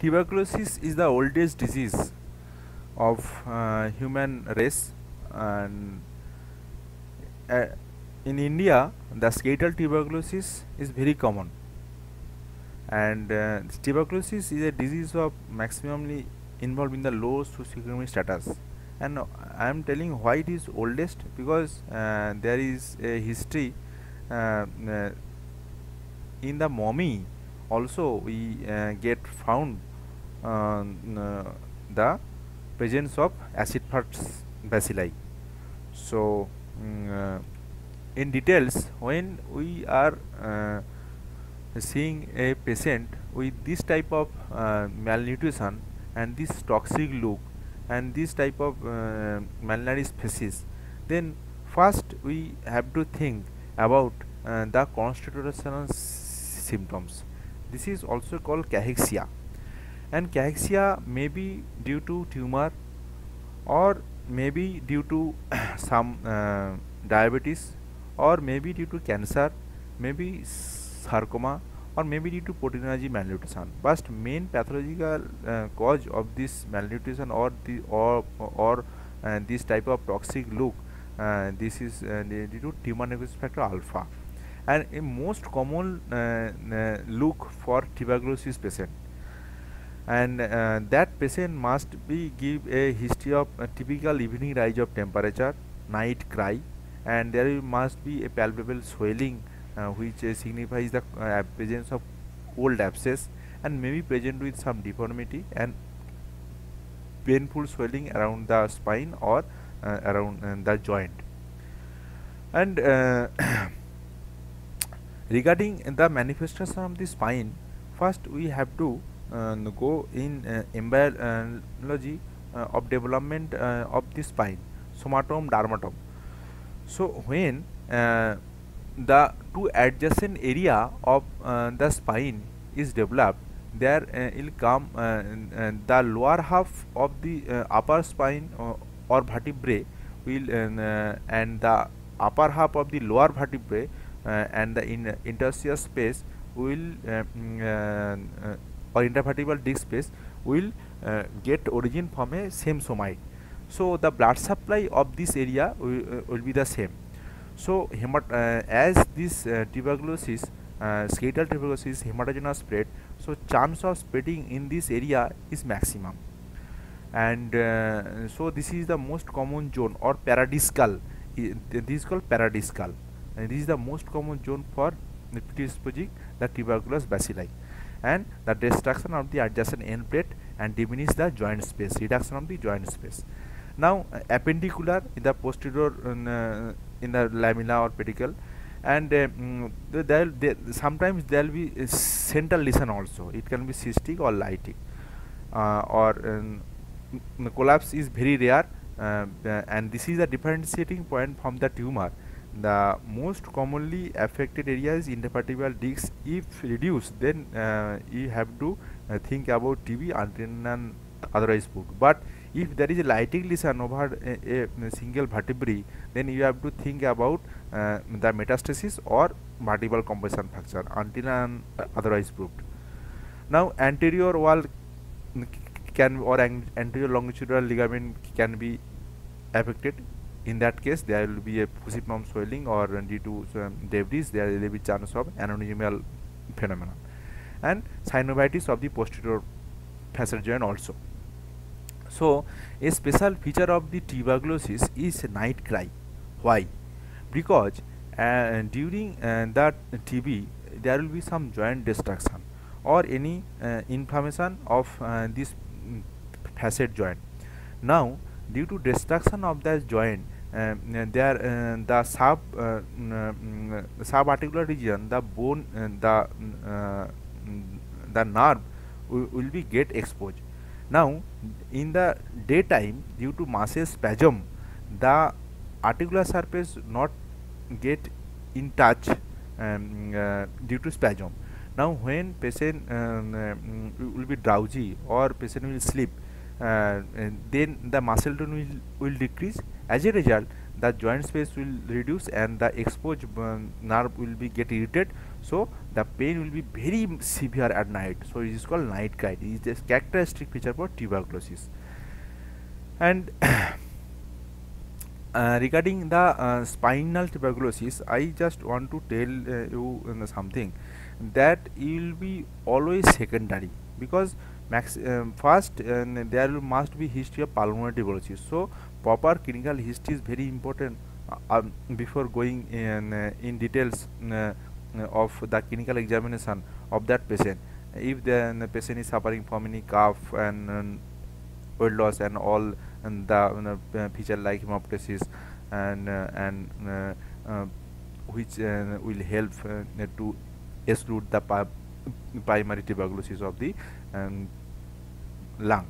tuberculosis is the oldest disease of uh, human race and uh, in India the skeletal tuberculosis is very common and uh, tuberculosis is a disease of maximally involved in the low socioeconomic status and I am telling why it is oldest because uh, there is a history uh, uh, in the mummy also we uh, get found uh, the presence of acid parts bacilli so mm, uh, in details when we are uh, seeing a patient with this type of uh, malnutrition and this toxic look and this type of malnourished species then first we have to think about uh, the constitutional symptoms this is also called cachexia and cachexia may be due to tumor or may be due to some uh, diabetes or may be due to cancer, maybe sarcoma or may be due to energy malnutrition. But main pathological uh, cause of this malnutrition or the or or uh, this type of toxic look, uh, this is uh, due to tumor necrosis factor alpha and a most common uh, uh, look for tuberculosis patient and uh, that patient must be give a history of a typical evening rise of temperature night cry and there must be a palpable swelling uh, which uh, signifies the presence uh, of cold abscess and may be present with some deformity and painful swelling around the spine or around the joint and regarding the manifestation of the spine first we have to uh, go in uh, embryology uh, of development uh, of the spine somatome dermatome so when uh, the two adjacent area of uh, the spine is developed there will come the lower half of the upper spine or vertebrae will and the upper half of the lower vertebrae uh, and the in, uh, interstitial space will uh, mm, or intervertebral disc space will get origin from a same somite, so the blood supply of this area will, will be the same so as this tuberculosis uh, skeletal tuberculosis hematogenous spread so chance of spreading in this area is maximum and uh, so this is the most common zone or paradiscal this is called paradiscal and this is the most common zone for predisposing the tuberculous bacilli and the destruction of the adjacent end plate and diminish the joint space reduction of the joint space now uh, appendicular in the posterior uh, in the lamina or pedicle and uh, mm, there, sometimes there will be central lesion also it can be cystic or lytic uh, or um, mm, collapse is very rare uh, uh, and this is the differentiating point from the tumor the most commonly affected areas intervertebral discs if reduced then uh, you have to uh, think about tv until and otherwise book but if there is a lighting lesion over uh, a, a, single vertebrae then you have to think about uh, the metastasis or multiple compression fracture until and uh, otherwise proved now anterior wall can or anterior longitudinal ligament can be affected in that case there will be a fusiform swelling or due to um, debris there will be chance of anonymal phenomenon and synovitis of the posterior facet joint also so a special feature of the tuberculosis is night cry why because uh, during uh, that tb there will be some joint destruction or any uh, inflammation of uh, this mm, facet joint now due to destruction of that joint there दब subarticular region the bone the nerve will be get expose now in the day time due to masses spasm the articular surface not get in touch due to spasm now when patient will be drowsy और patient will sleep Uh, then the muscle tone will, will decrease as a result the joint space will reduce and the exposed uh, nerve will be get irritated so the pain will be very severe at night so it is called night kite it is a characteristic feature for tuberculosis and uh, regarding the uh, spinal tuberculosis i just want to tell uh, you something that it will be always secondary because Max, uh, first uh, there must be history of pulmonary tuberculosis so proper clinical history is very important uh, um, before going in, uh, in details of the clinical examination of that patient if the, the patient is suffering from any cough and, um, weight loss and all and the picture feature like hemoptysis and uh, and uh, uh, which will help to exclude the primary tuberculosis of the um, lung.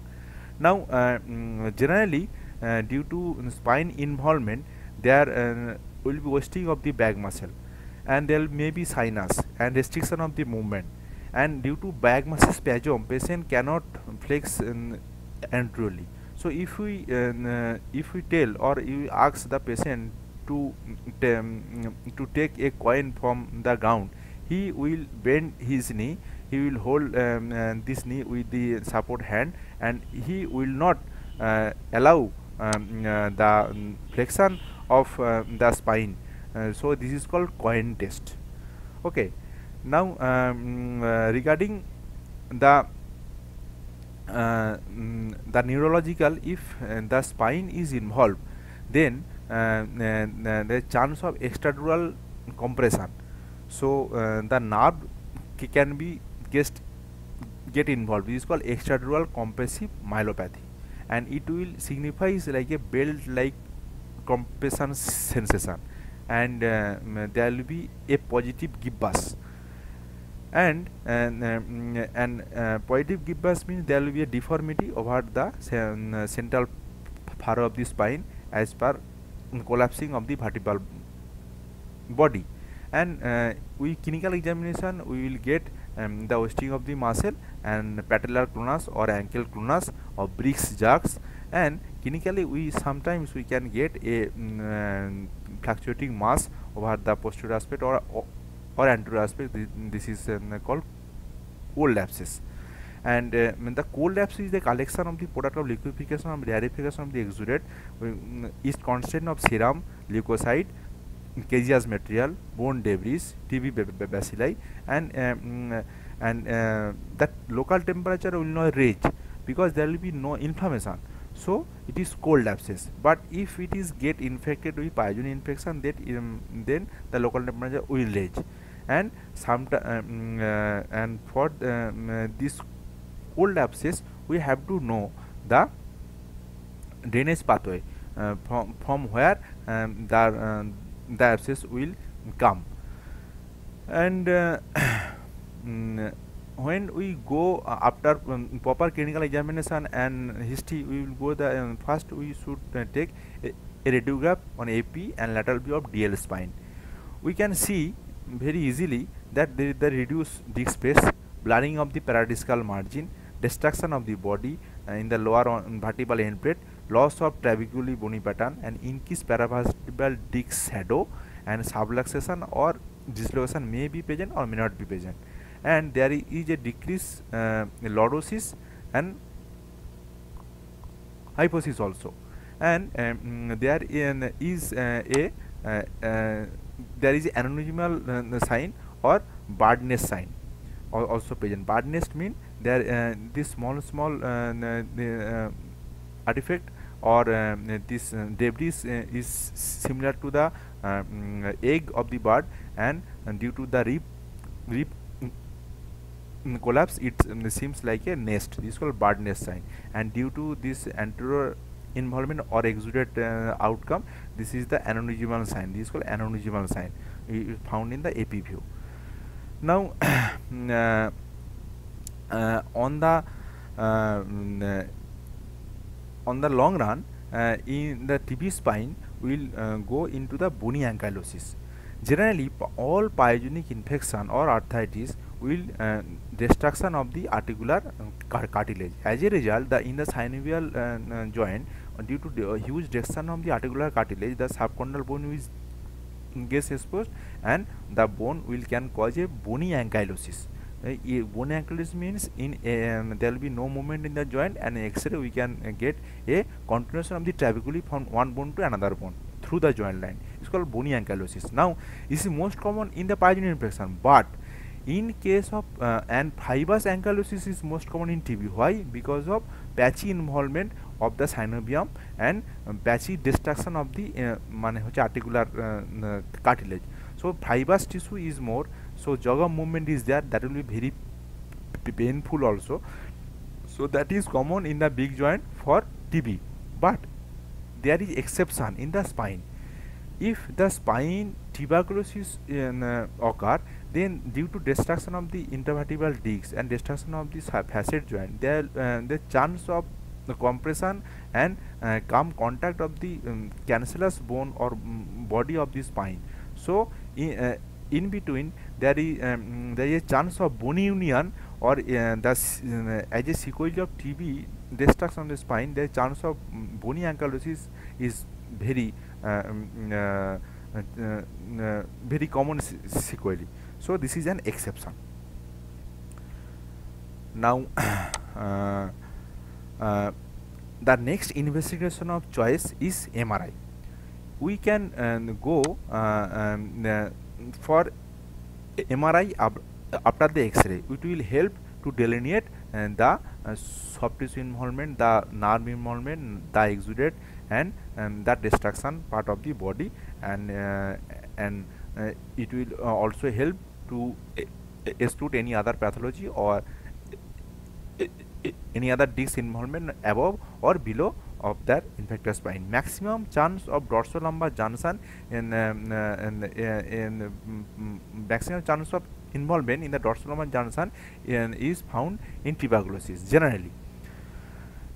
Now, uh, mm, generally, uh, due to spine involvement, there uh, will be wasting of the back muscle and there may be sinus and restriction of the movement and due to back muscle spasm patient cannot flex um, anteriorly so if we uh, if we tell or you ask the patient to mm, mm, to take a coin from the ground he will bend his knee he will hold um, uh, this knee with the support hand and he will not uh, allow um, uh, the flexion of uh, the spine uh, so this is called coin test okay now um, uh, regarding the mm, the neurological if the spine is involved then the chance of extradural compression so the nerve can be gets get involved this is called extradural compressive myelopathy and it will signifies like a belt like compression sensation and uh, there will be a positive gibbous and and, uh, uh, and uh, positive gibbous means there will be a deformity over the uh, central furrow of the spine as per collapsing of the vertebral body and uh, with clinical examination we will get um, the hoisting of the muscle and patellar cronus or ankle cronus or bricks jerks and clinically we sometimes we can get a um, fluctuating mass over the posterior aspect or or, or anterior aspect this is um, called cold abscess and uh, the cold abscess is the collection of the product of liquefaction and rarefaction of the exudate um, is constant of serum leukocyte caseous material, bone debris, TB bacilli and, um, and that local temperature will not reach because there will be no inflammation so it is cold abscess but if it is get infected with pyogenic infection that um, then the local temperature will rise and some um, uh, and for um, uh, this cold abscess we have to know the drainage pathway uh, from, from where the the abscess will come and uh, mm, when we go uh, after um, proper clinical examination and history we will go the um, first we should uh, take a, a, radiograph on AP and lateral view of DL spine we can see very easily that there is the reduced disc space blurring of the paradiscal margin destruction of the body uh, in the lower on uh, vertebral end plate loss of trabecular bony pattern and increased paravertebral disc shadow and subluxation or dislocation may be present or may not be present and there is a decrease uh, lordosis and hyposis also and um, there in, is uh, a uh, uh, there is anonymal uh, sign or badness sign or also present Badness mean there uh, this small small uh, artifact or uh, this uh, debris uh, is similar to the uh, egg of the bird and, due to the rib, mm, collapse it um, seems like a nest this is called bird nest sign and due to this anterior involvement or exudate uh, outcome this is the anonymal sign this is called anonymal sign It is found in the AP view now uh, uh, on the mm, on the long run uh, in the TB spine will uh, go into the bony ankylosis. Generally, all pyogenic infection or arthritis will uh, destruction of the articular cartilage. As a result, the in the synovial joint, due to the huge destruction of the articular cartilage, the subchondral bone is gets exposed, and the bone will can cause a bony ankylosis. one ankylosis means in um, there will be no movement in the joint and x-ray we can get a continuation of the trabeculae from one bone to another bone through the joint line it's called bony ankylosis now this is most common in the pyogenic infection but in case of uh, and fibrous ankylosis is most common in TB why because of patchy involvement of the synovium and um, patchy destruction of the uh, মানে হচ্ছে articular uh, cartilage so fibrous tissue is more so jaga movement is there that will be very painful also so that is common in the big joint for tb but there is exception in the spine if the spine tuberculosis in, uh, occur then due to destruction of the intervertebral discs and destruction of the facet joint there uh, the chance of the compression and uh, come contact of the um, cancellous bone or um, body of the spine so in, uh, in between there is um, there is a chance of bone union or uh, thus uh, as a sequel of TB destruction of the spine the chance of bony ankylosis is very uh, um, uh, uh, uh very common sequel. so this is an exception now the next investigation of choice is MRI we can go um, for MRI after the X-ray. It will help to delineate uh, the uh, soft tissue involvement, the nerve involvement, the exudate and um, the destruction part of the body and uh, and it will also help to exclude any other pathology or any other disease involvement above or below of that infected spine. Maximum chance of lumbar junction in, um, uh, in, uh, in um, maximum chance of involvement in the lumbar junction in, is found in tuberculosis generally.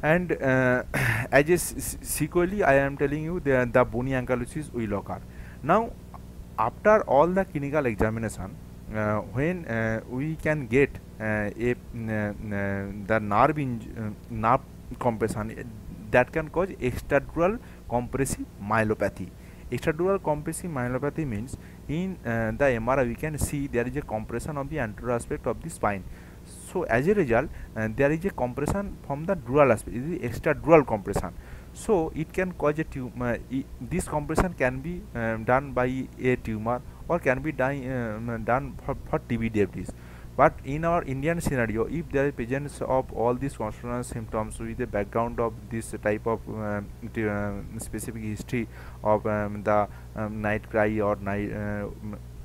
And uh, as a sequel I am telling you the, the bony ankylosis will occur. Now, after all the clinical examination, uh, when uh, we can get uh, a, the nerve, nerve compression that can cause extradural compressive myelopathy. Extradural compressive myelopathy means in uh, the MRI we can see there is a compression of the anterior aspect of the spine. So as a result uh, there is a compression from the dual aspect, it is extradural compression. So it can cause a tumor, this compression can be um, done by a tumor or can be done, um, done for, for TB but in our Indian scenario, if there is presence of all these consonant symptoms with the background of this type of um, um specific history of um, the um, night cry or night uh,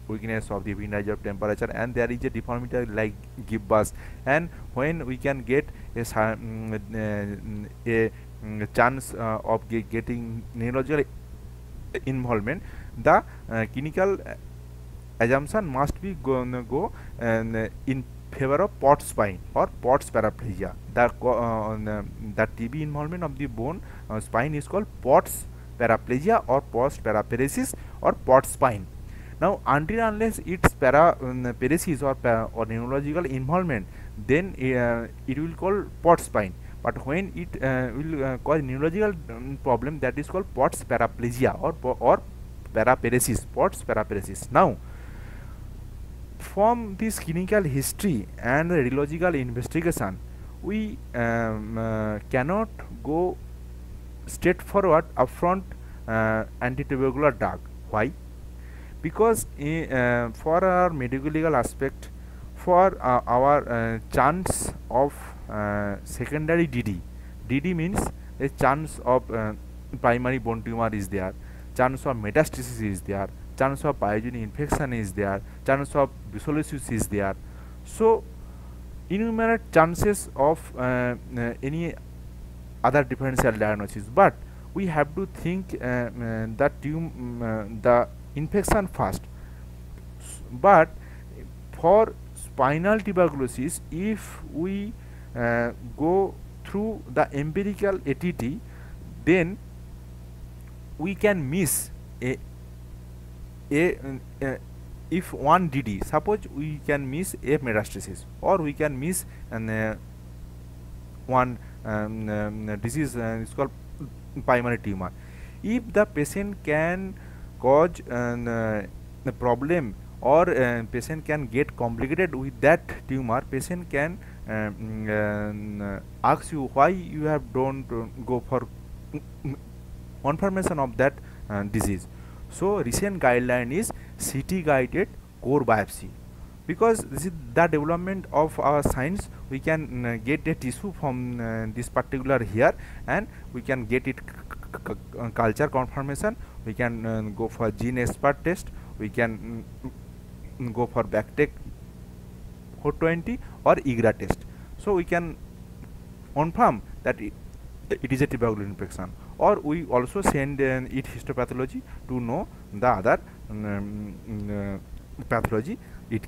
weakness of the wind range of temperature and there is a deformity like gibbous and when we can get a, mm, uh, mm, a chance uh, of getting neurological involvement the uh, clinical assumption must be go go in favour of Pott's spine और Pott's paraplegia the T B involvement of the bone spine is called Pott's paraplegia और Pott's paraparesis और Pott's spine now aunty unless it's paresis और neurological involvement then it will call Pott's spine but when it will cause neurological problem that is called Pott's paraplegia और paraparesis Pott's paraparesis now from this clinical history and the radiological investigation we um, uh, cannot go straightforward upfront uh, antitubular drug why because eh, uh, for our medical legal aspect for uh, our uh, chance of uh, secondary dd dd means a chance of uh, primary bone tumor is there chance of metastasis is there chance of pyogenic infection is there chance of brucellosis is there so enumerate chances of uh, uh, any other differential diagnosis but we have to think uh, uh that mm, uh, the infection first but for spinal tuberculosis if we uh, go through the empirical ATT then we can miss a a uh, if one dd suppose we can miss a metastasis or we can miss an uh, one um, um, disease uh, is called primary tumor if the patient can cause uh, problem or uh, patient can get complicated with that tumor patient can uh, mm, uh, ask you why you have don't go for mm, mm, confirmation of that disease so recent guideline is CT guided core biopsy because this is the development of our science we can uh, get a tissue from uh, this particular here and we can get it uh, culture confirmation we can uh, go for gene expert test we can mm, mm go for backtech 420 or igra test so we can confirm that it, it is a tuberculosis. infection or we also send an it histopathology to know the other um, um, uh, pathology it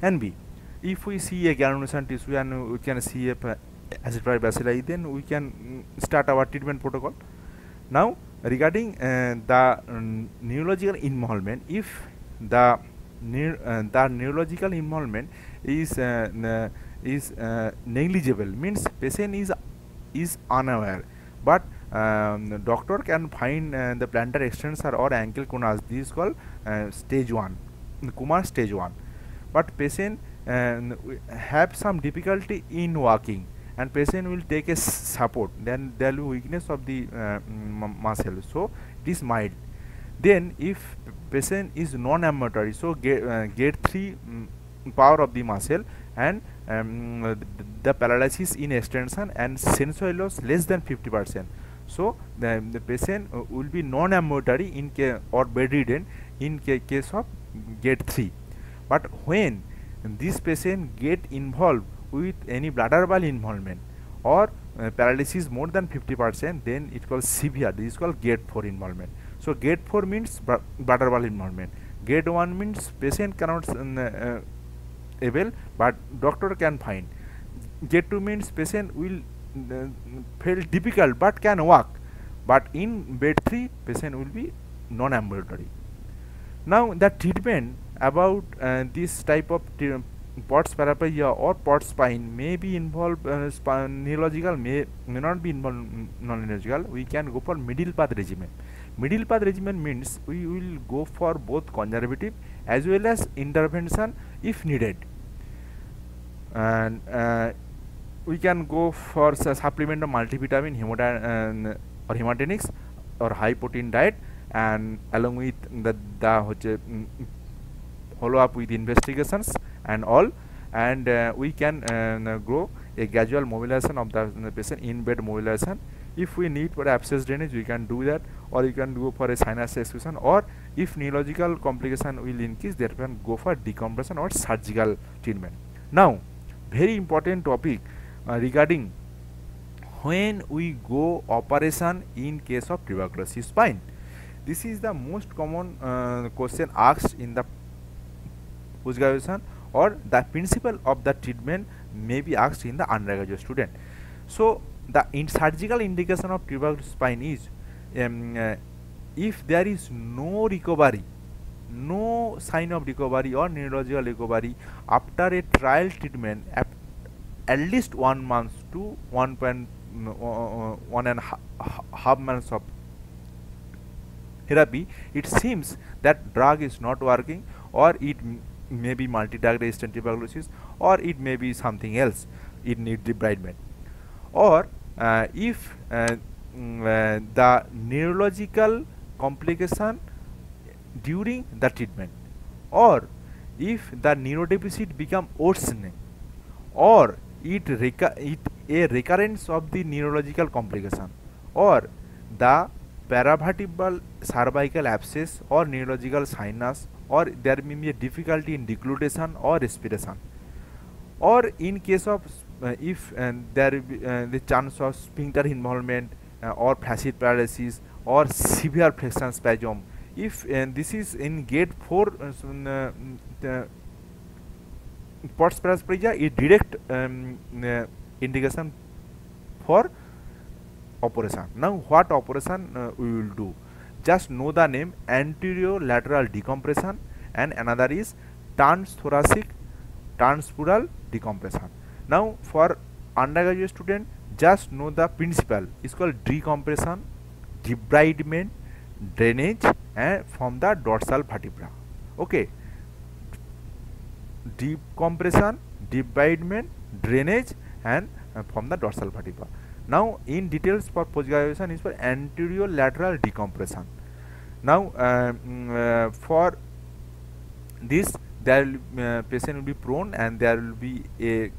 can be if we see a granulation tissue and we can see a acidified bacilli then we can mm, start our treatment protocol now regarding uh, the um, neurological involvement if the neur uh, the neurological involvement is uh, is uh, negligible means patient is is unaware but um, doctor can find uh, the plantar extensor or ankle cunas this is called uh, stage 1 Kumar stage 1 but patient uh, have some difficulty in walking and patient will take a support then there will be weakness of the uh, muscle so it is mild then if patient is non-ambulatory so get, uh, get 3 um, power of the muscle and um, the paralysis in extension and sensory loss less than 50 percent so the, the patient uh, will be non-ambulatory in case or bedridden in ca case of gate 3. But when this patient get involved with any bladder wall involvement or uh, paralysis more than 50% then it called severe this is called gate 4 involvement. So gate 4 means bladder wall involvement. Gate 1 means patient cannot uh, uh, able but doctor can find. Gate 2 means patient will felt difficult but can walk but in bed 3 patient will be non-ambulatory now the treatment about uh, this type of POTS paraplegia or POTS spine may be involved uh, neurological may, may not be involved mm, non-neurological we can go for middle path regimen middle path regimen means we will go for both conservative as well as intervention if needed and uh, we can go for supplement of multivitamin hemodian or hematinics or high protein diet and along with the, the follow up with investigations and all and uh, we can uh, grow a gradual mobilization of the patient in bed mobilization if we need for abscess drainage we can do that or you can go for a sinus exclusion or if neurological complication will increase there can go for decompression or surgical treatment now very important topic Uh, regarding when we go operation in case of tuberculosis spine this is the most common uh, question asked in the postgraduation or the principle of the treatment may be asked in the undergraduate student so the in surgical indication of tuberculosis spine is um, uh, if there is no recovery no sign of recovery or neurological recovery after a trial treatment at least one month to one mm, uh, uh, and half months of therapy it seems that drug is not working or it may be multi-drug resistant tuberculosis or it may be something else it need debridement or uh, if uh, mm, uh, the neurological complication during the treatment or if the neurodeficit become worsening or it a recurrence of the neurological complication or the paravertebral cervical abscess or neurological sinus, or there may be a difficulty in deglutition or respiration, or in case of uh, uh, uh, the chance of sphincter involvement or facet paralysis or severe flexion spasm. If this is in gate 4 Potts paresthesia is direct um, uh, indication for operation. Now what operation uh, we will do? Just know the name anterolateral decompression and another is transthoracic transpural decompression. Now for undergraduate student just know the principle is called decompression, debridement, drainage and from the dorsal vertebra. Okay. deep compression, deep bidement, drainage and uh, from the dorsal vertebra. Now in details for postgraduation is for anterior lateral decompression. Now um, uh, for this there uh, patient will be prone and there will be a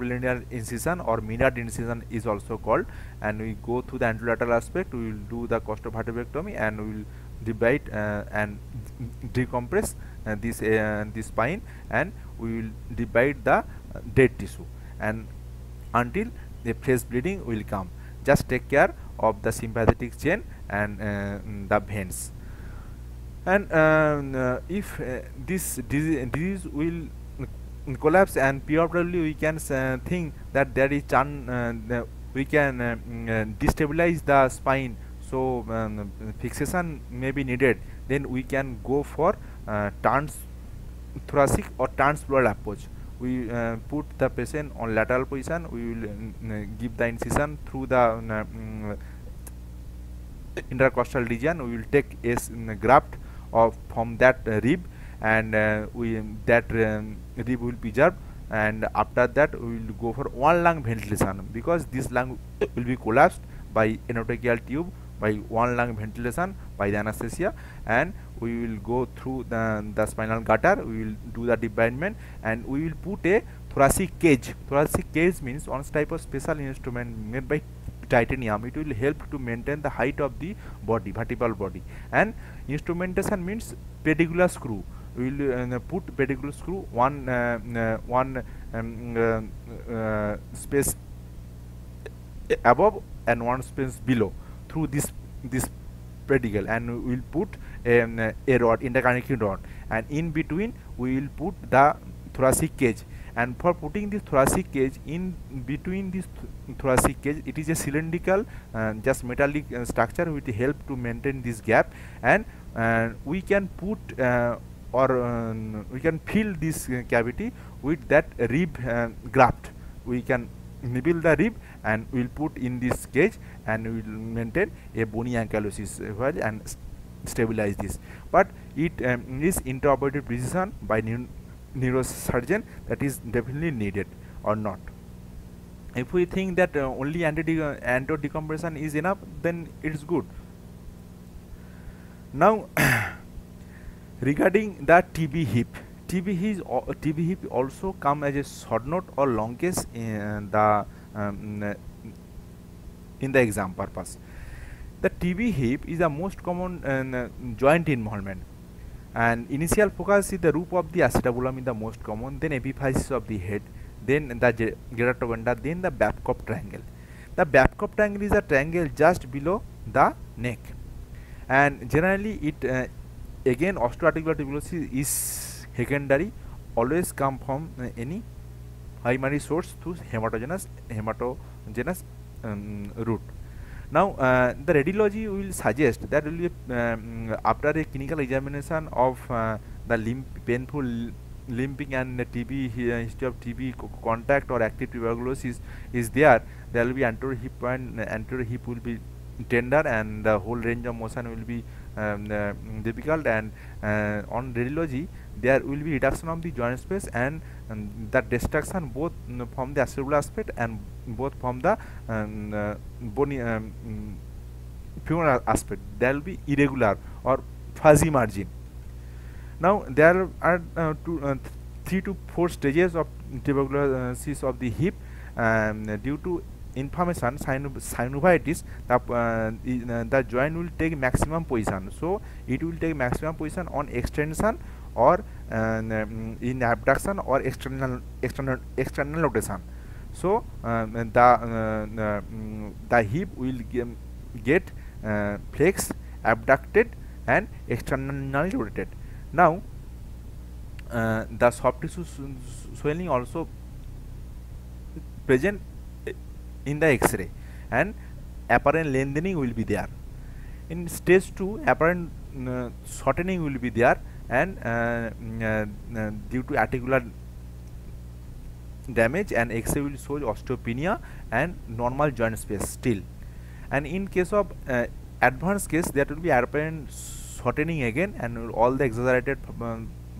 linear incision or minard incision is also called and we go through the anterolateral aspect we will do the costovertebrectomy and we will divide uh, and decompress uh, this uh, this spine and we will divide the dead tissue and until the fresh bleeding will come just take care of the sympathetic chain and uh, the veins and uh, if uh, this disease, will collapse and probably we can think that there is chan we can destabilize the spine so um, fixation may be needed then we can go for uh, trans thoracic or transplural approach we uh, put the patient on lateral position we will uh, give the incision through the um, uh, intercostal region we will take a graft of from that rib and uh, we that um, rib will be preserved and after that we will go for one lung ventilation because this lung will be collapsed by endotracheal tube by one lung ventilation by the anesthesia and we will go through the, the spinal gutter we will do the debridement and we will put a thoracic cage thoracic cage means one type of special instrument made by titanium it will help to maintain the height of the body vertebral body and instrumentation means pedicular screw we will uh, put pedicular screw one uh, uh, one um, uh, uh, space above and one space below through this this pedicle and we will put um, a rod interconnecting rod and in between we will put the thoracic cage and for putting this thoracic cage in between this th thoracic cage it is a cylindrical uh, just metallic uh, structure which help to maintain this gap and uh, we can put uh, or um, we can fill this uh, cavity with that rib uh, graft we can nibble the rib and we will put in this cage and we will maintain a bony ankylosis value and st stabilize this but it um, is intraoperative precision by neurosurgeon that is definitely needed or not if we think that uh, only anti decompression is enough then it's good now regarding the tb hip tb hip, TB hip also come as a short note or case in uh, the um, in the exam purpose. The TV hip is the most common uh, joint involvement and initial focus is the roof of the acetabulum in the most common, then epiphysis of the head, then the geratobanda, then the Babcock triangle. The Babcock triangle is a triangle just below the neck and generally it uh, again osteoarticular tuberculosis is secondary always come from uh, any primary source to hematogenous hematogenous um, root Now uh, the radiology will suggest that will be, uh, after a clinical examination of uh, the limp, painful limping and TB uh, history of TB contact or active tuberculosis is there, there will be anterior hip and uh, anterior hip will be tender and the whole range of motion will be um, uh, difficult and uh, on radiology uh, there will be reduction of the joint space and, and um, that destruction both um, from the acetabula aspect and both from the um, uh, bony um, femoral aspect there will be irregular or fuzzy margin now there are uh, two, uh, th three to four stages of tuberculosis of the hip um, due to information synovitis the, uh, the joint will take maximum position so it will take maximum position on extension or uh, in abduction or external external external rotation so um, the uh, the hip will get uh, flexed abducted and externally rotated now the soft tissue swelling also present in the x-ray and apparent lengthening will be there in stage 2 apparent uh, shortening will be there and uh, mm, uh, uh due to articular damage and x-ray will show osteopenia and normal joint space still and in case of uh, advanced case that will be apparent shortening again and all the exaggerated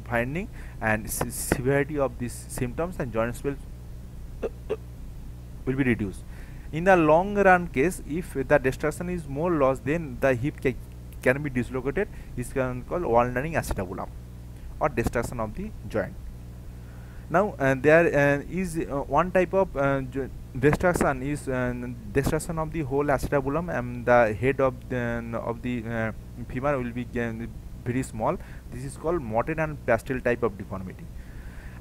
finding and severity of these symptoms and joint swells will be reduced in the long run case if the destruction is more loss then the hip ca can be dislocated is called wandering acetabulum or destruction of the joint now uh, there uh, is uh, one type of uh, destruction is uh, destruction of the whole acetabulum and the head of the, of the uh, femur will be very small this is called mottled and pastel type of deformity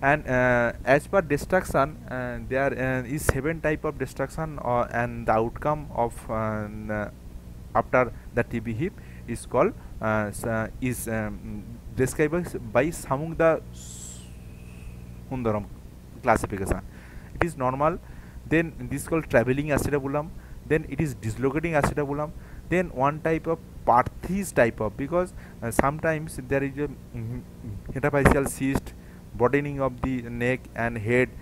and uh, as per destruction uh, there uh, is seven type of destruction uh, and the outcome of uh, after the TB heap is called uh, is um, described by Samugda Sundaram classification it is normal then this called traveling acetabulum then it is dislocating acetabulum then one type of parthis type of because sometimes there is a mm, mm, metaphyseal cyst broadening of the neck and head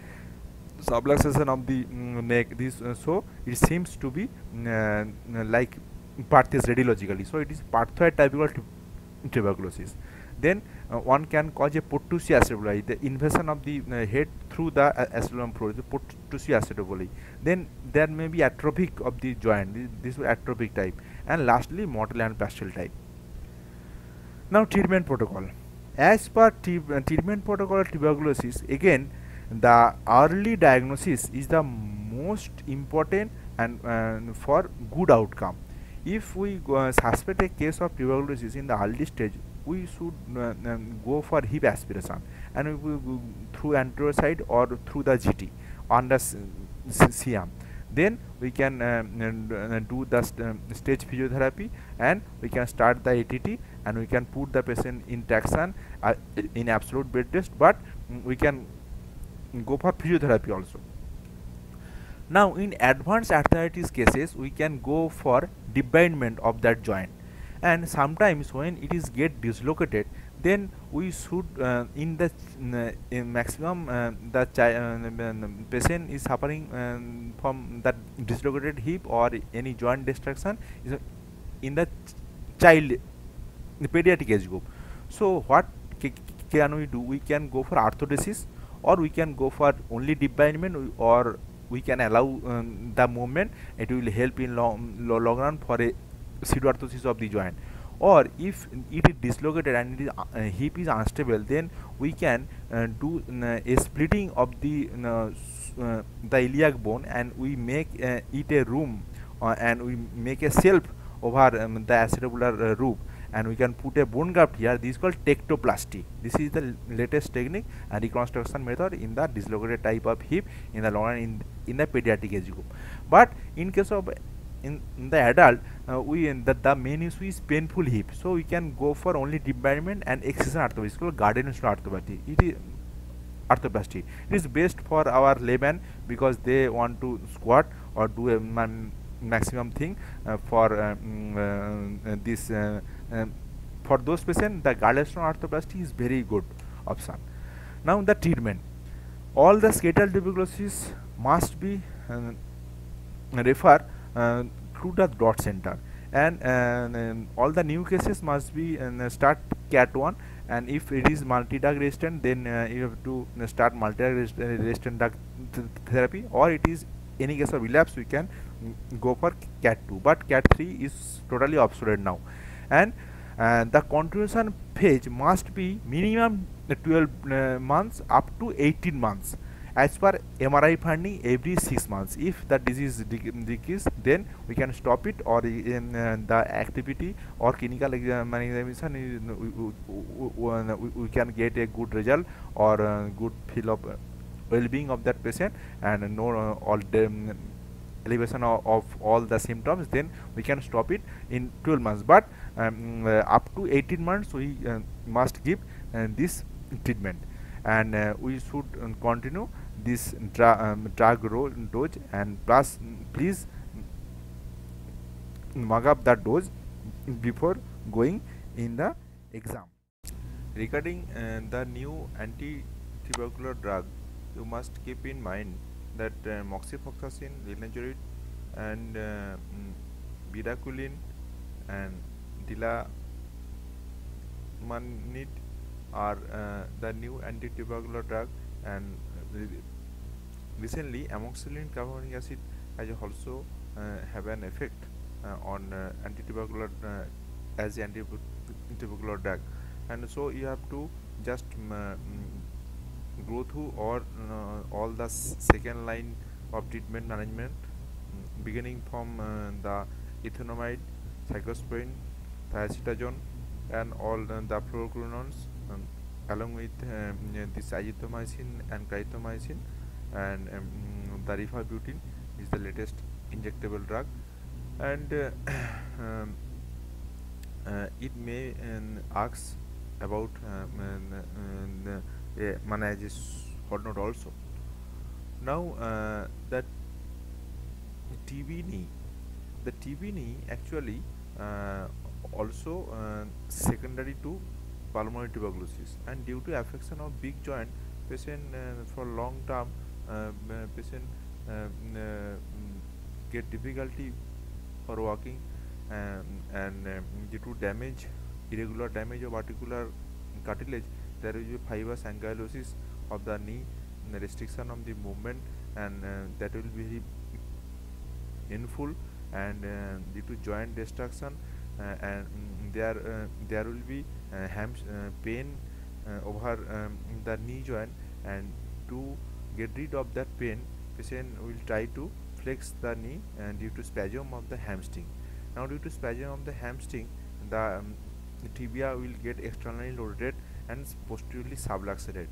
subluxation of the mm, neck this uh, so it seems to be uh, like is radiologically so it is perthoid tubular tuberculosis then uh, one can cause a Portusia acidoboli, the invasion of the uh, head through the uh, acetabulum floor, the Portusia acidoboli. Then there may be atrophic of the joint, this, this is atrophic type. And lastly, mortal and pastel type. Now treatment protocol. As per uh, treatment protocol of tuberculosis, again the early diagnosis is the most important and uh, for good outcome. If we uh, suspect a case of tuberculosis in the early stage, we should uh, um, go for hip aspiration and we go through enterocide or through the GT on the CM. Then we can um, uh, do the st um, stage physiotherapy and we can start the ATT and we can put the patient in traction uh, in absolute bed rest but we can go for physiotherapy also now in advanced arthritis cases we can go for debridement of that joint and sometimes when it is get dislocated then we should uh, in the uh, in maximum uh, the uh, patient is suffering uh, from that dislocated hip or any joint destruction in the child the pediatric age group so what can we do we can go for arthrodesis or we can go for only deep bindment or we can allow um, the movement it will help in long, long run for a pseudoarthrosis of the joint or if it is dislocated and the uh, hip is unstable then we can uh, do uh, a splitting of the um, uh, uh, the iliac bone and we make uh, it a room and we make a shelf over um, the acetabular roof and we can put a bone graft here this is called tectoplasty this is the latest technique and reconstruction method in the dislocated type of hip in the long in, in the pediatric age group but in case of in, in the adult uh, we the, the main issue is painful hip so we can go for only debarment and excision arthroplasty it's called garden arthroplasty it is arthroplasty it is best for our layman because they want to squat or do a maximum thing uh, for uh, mm, uh this uh, um, for those patients the gallstone arthroplasty is very good option now the treatment all the skeletal tuberculosis must be uh, referred uh, to the dot center and, uh, and, all the new cases must be uh, start cat 1 and if it is multi-drug resistant then uh, you have to uh, start multi-drug resistant drug th therapy or it is any case of relapse we can go for cat 2 but cat 3 is totally obsolete now and uh, the continuation phase must be minimum 12 uh, months up to 18 months as per MRI finding every 6 months if the disease decreases then we can stop it or uh, in, uh, the activity or clinical uh, examination is, we, we, can get a good result or uh, good feel of well-being of that patient and no all them um, elevation of, of, all the symptoms then we can stop it in 12 months but um, uh, up to 18 months we uh, must give uh, this treatment and uh, we should um, continue this um, drug dose and plus please mug up that dose before going in the exam regarding uh, the new anti tubercular drug you must keep in mind that uh, moxifloxacin, linalorazine, and uh, bidaculin mm, and dilamanid are uh, the new anti-tubercular drug and uh, recently amoxicillin carbonic acid has also uh, have an effect uh, on uh, tubercular uh, as the anti-tubercular drug and so you have to just um, go through or uh, all the second line of treatment management mm, beginning from uh, the ethinomide, cyclosporine, thiacetazone and all the fluoroquinolones um, along with um, this azithromycin and clarithromycin and um, the rifabutin is the latest injectable drug and uh, um, uh, it may um, ask about um, yeah, manages whatnot also now uh, that knee, the TV knee actually uh, also uh, secondary to pulmonary tuberculosis and due to affection of big joint patient uh, for long term uh, uh, patient get difficulty for walking um, and um, due to damage irregular damage of articular cartilage there will be fibrous ankylosis of the knee the restriction of the movement and uh, that will be painful and uh, due to joint destruction uh, and mm, there uh, there will be uh, uh, pain over um, the knee joint and to get rid of that pain patient will try to flex the knee and due to spasm of the hamstring now due to spasm of the hamstring the, um, the tibia will get externally loaded and posteriorly subluxated.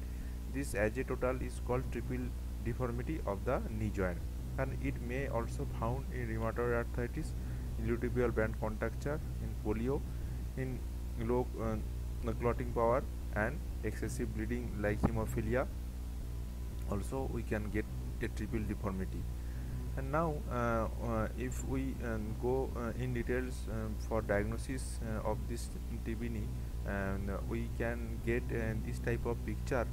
This total is called triple deformity of the knee joint and it may also found in rheumatoid arthritis, in luteal band contracture, in polio, in low uh, clotting power and excessive bleeding like hemophilia. Also we can get a triple deformity and now uh, uh, if we um, go uh, in details um, for diagnosis uh, of this TB knee and we can get uh, this type of picture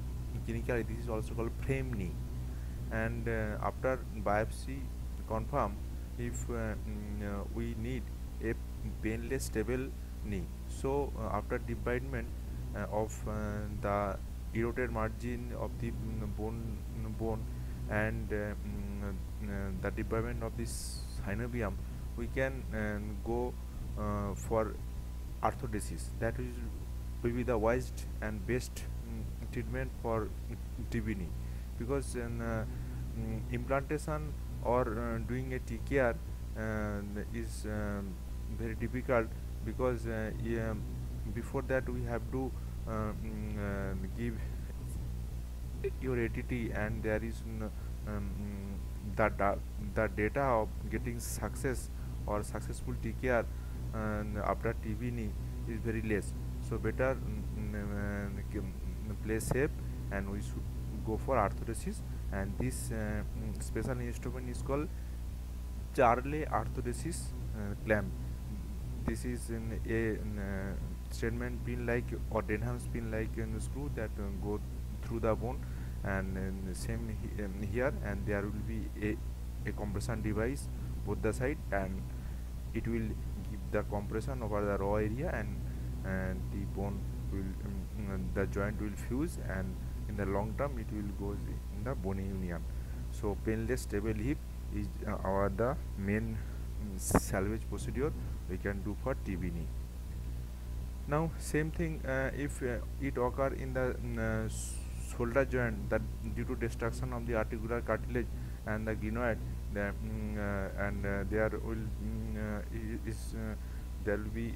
clinically this is also called knee and uh, after biopsy confirm if uh, mm, we need a painless stable knee so after debridement of the eroded margin of the mm, bone mm, bone and uh, the deployment of this synovium we can uh, go uh, for arthrodesis that is will be the wisest and best mm, treatment for TBN because uh, mm, implantation or uh, doing a TKR uh, is um, very difficult because before that we have to mm, give your ATT and there is um, the, da the data of getting success or successful TKR uh, after TBN is very less so better mm, mm, uh, um, mm, play safe and we should go for arthrodesis and this uh, special instrument is called Charlie arthrodesis uh, clamp this is in a in, uh, pin like or denham pin like screw that uh, go through the bone and, and same he, um, here and there will be a, a compression device both the side and it will give the compression over the raw area and and the bone will um, mm, the joint will fuse and in the long term it will goes in the bony union so painless stable hip is uh, our the main mm, salvage procedure we can do for tb knee now same thing uh, if uh, it occur in the mm, uh, shoulder joint that due to destruction of the articular cartilage and the glenoid the, mm, uh, and uh, there will mm, is there will be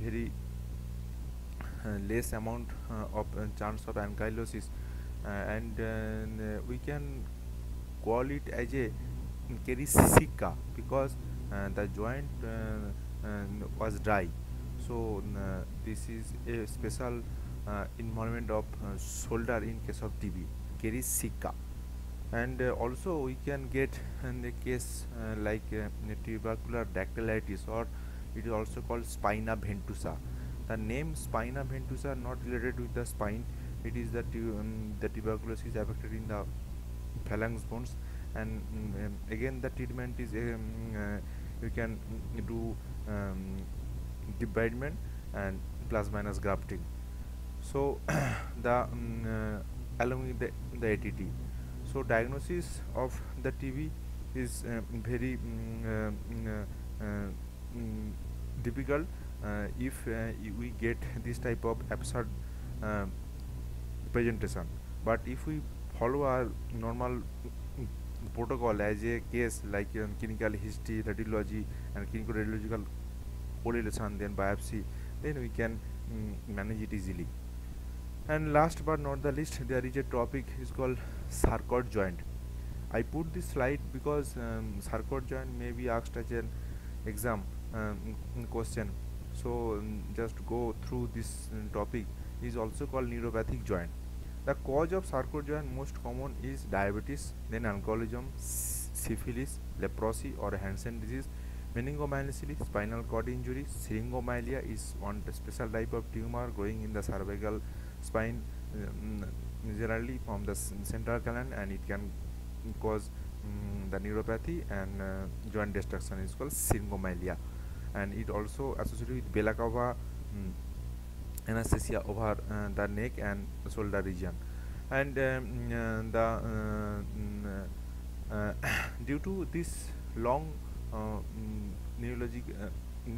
very uh, less amount uh, of uh, chance of ankylosis and we can call it as a kerisica because the joint was dry so this is a special involvement of shoulder in case of TB kerisica and uh, also we can get in the case uh, like uh, tubercular dactylitis or it is also called spina ventosa the name spina ventosa not related with the spine it is that um, the tuberculosis affected in the phalanx bones and um, again the treatment is um, uh, you can do um, debridement and plus minus grafting so the um, uh, along with the, the ATT so diagnosis of the TB is um, um, uh, very um, uh, difficult uh, if uh, we get this type of absurd um, presentation but if we follow our normal protocol as a case like um, clinical history radiology and clinical radiological correlation then biopsy then we can mm, manage it easily and last but not the least there is a topic is called sarcoid joint i put this slide because um, sarcoid joint may be asked as an exam um, question so um, just go through this uh, topic is also called neuropathic joint the cause of sarcoid joint most common is diabetes then alcoholism syphilis leprosy or hansen disease meningomyelitis spinal cord injury syringomyelia is one special type of tumor growing in the cervical spine um, generally from the central canal and it can cause um, the neuropathy and uh, joint destruction is called syringomyelia and it also associated with belacava um, mm, anesthesia over uh, the neck and shoulder region and um, mm, the uh, mm, uh, due to this long uh, neurologic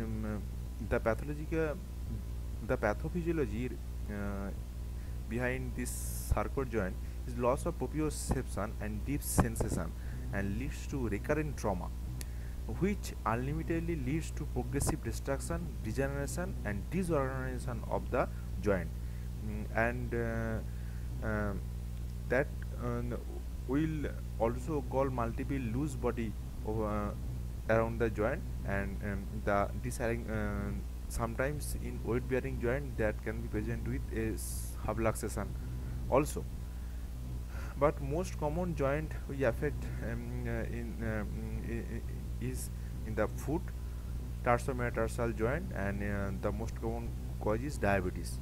um, the pathologic, the pathophysiology behind this sarcoid joint is loss of proprioception and deep sensation and leads to recurrent trauma which unlimitedly leads to progressive destruction, degeneration and disorganization of the joint mm, and uh, uh, that um, will also call multiple loose body uh, around the joint and um, the disarrangement um, sometimes in weight bearing joint that can be present with a subluxation also but most common joint we affect um, uh, in, in, is in the foot tarsometatarsal joint and uh, the most common cause is diabetes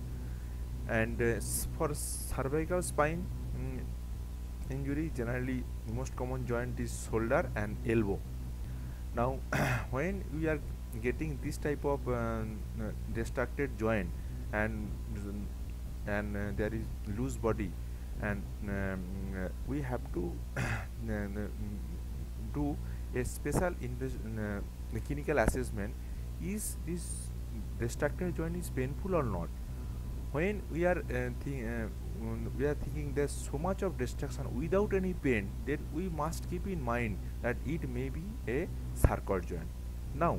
and uh, for cervical spine mm, injury generally most common joint is shoulder and elbow now when we are getting this type of uh, distracted joint and and uh, there is loose body and um, uh, we have to do a special uh, clinical assessment is this destructive joint is painful or not when we are uh, uh, we are thinking there's so much of destruction without any pain then we must keep in mind that it may be a sarcoid joint now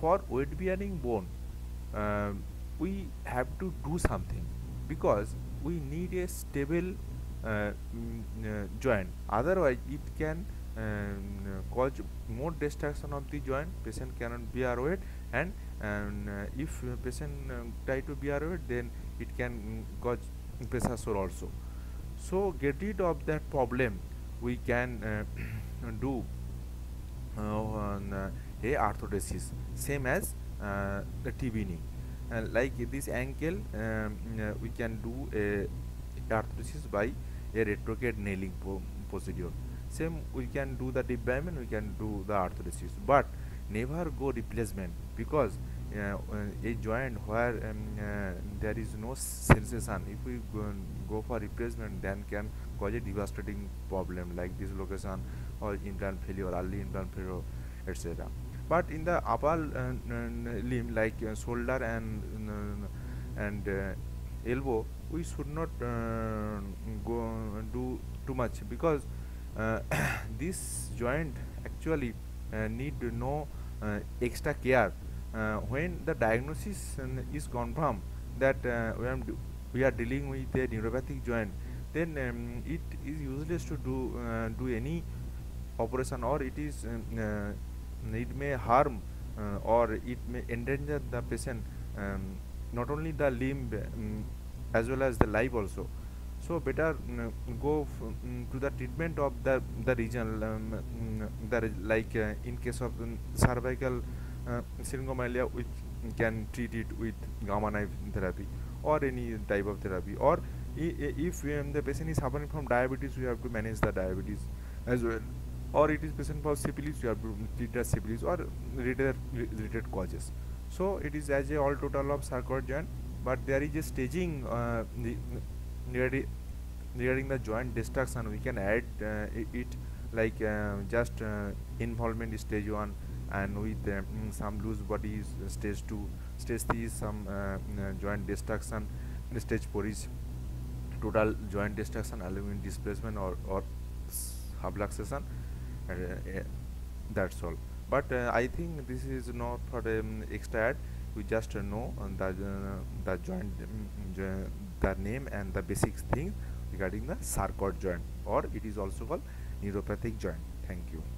for weight bearing bone uh, we have to do something because we need a stable joint otherwise it can and uh, cause more destruction of the joint patient cannot bear weight and, and uh, if uh, patient um, try to bear weight then it can mm, cause pressure sore also so get rid of that problem we can uh, do uh, on, a arthrodesis same as the tb knee like this ankle um, we can do a arthrodesis by a retrograde nailing procedure same we can do the deployment we can do the arthrodesis but never go replacement because uh, uh, a joint where um, uh, there is no sensation if we go, go, for replacement then can cause a devastating problem like dislocation or implant failure early implant failure etc but in the upper uh, limb like uh, shoulder and and uh, elbow we should not go do too much because uh, this joint actually uh, need no uh, extra care when the diagnosis is confirmed that we are, we are dealing with a neuropathic joint then um, it is useless to do uh, do any operation or it is um, uh, it may harm uh, or it may endanger the patient um, not only the limb um, as well as the life also so better mm, go mm, to the treatment of the the region um, mm, like uh, in case of cervical uh, syringomyelia we can treat it with gamma knife therapy or any type of therapy or if um, the patient is suffering from diabetes we have to manage the diabetes as well or it is patient for syphilis you have to treat the syphilis or related, related causes so it is as a all total of sarcoid joint but there is a staging uh, the, nearing, nearing the joint destruction we can add uh, it like uh, just uh, involvement stage 1 and with um, some loose bodies stage 2 stage 3 some mm, joint destruction stage 4 is total joint destruction aluminum displacement or, or subluxation and uh, uh, that's all but uh, i think this is not for the um, extra add. we just know the the joint um, the name and the basic thing regarding the sarcot joint or it is also called neuropathic joint thank you